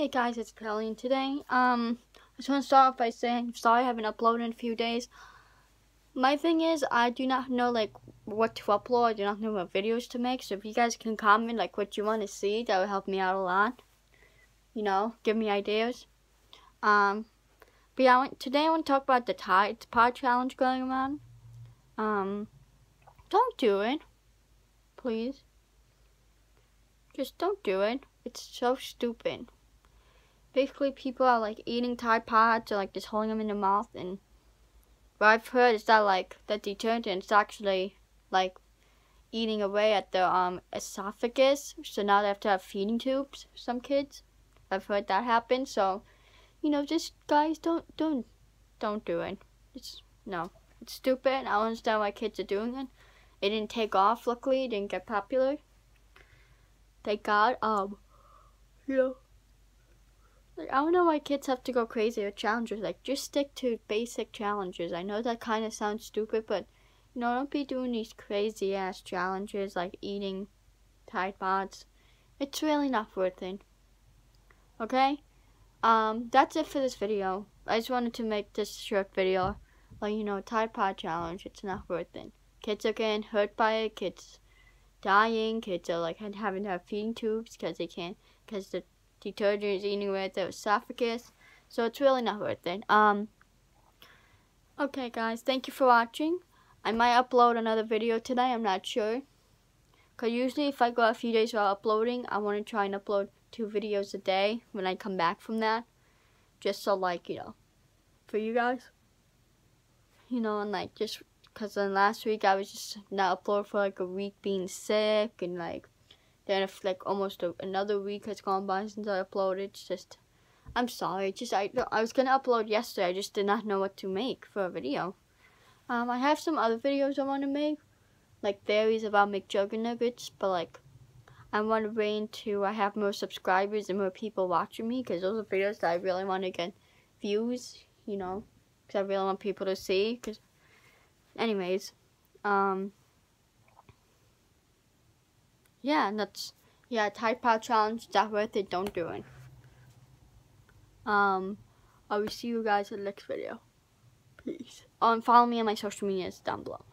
Hey guys, it's Kelly, and today, um, I just want to start off by saying sorry I haven't uploaded in a few days. My thing is, I do not know like what to upload. I do not know what videos to make. So if you guys can comment like what you want to see, that would help me out a lot. You know, give me ideas. Um, but yeah, I want, today I want to talk about the Tide Pod challenge going on. Um, don't do it, please. Just don't do it. It's so stupid basically people are like eating Tide Pods or like just holding them in their mouth and what I've heard is that like the detergent is actually like eating away at the um esophagus so now they have to have feeding tubes some kids. I've heard that happen so you know just guys don't don't don't do it. It's no it's stupid. I don't understand why kids are doing it. It didn't take off luckily. It didn't get popular. Thank God um you know like, I don't know why kids have to go crazy with challenges. Like, just stick to basic challenges. I know that kind of sounds stupid, but you know, don't be doing these crazy ass challenges like eating Tide Pods. It's really not worth it. Okay? Um, that's it for this video. I just wanted to make this short video. Like, you know, Tide Pod challenge. It's not worth it. Kids are getting hurt by it. Kids dying. Kids are like having to have feeding tubes because they can't, because the detergent is eating away at esophagus. So it's really not worth it. Um, okay, guys, thank you for watching. I might upload another video today. I'm not sure. Because usually if I go a few days without uploading, I want to try and upload two videos a day when I come back from that. Just so, like, you know, for you guys. You know, and like, just because then last week I was just not upload for like a week being sick and like then if like almost a, another week has gone by since I uploaded, it's just I'm sorry. Just I I was gonna upload yesterday. I just did not know what to make for a video. Um, I have some other videos I want to make, like theories about McJuggernuggets, but like I want to bring to I have more subscribers and more people watching me because those are videos that I really want to get views. You know, because I really want people to see. Because, anyways, um yeah, that's yeah, Tide Pod challenge. That worth it. Don't do it. Um, I will see you guys in the next video. Peace. Um, follow me on my social medias down below.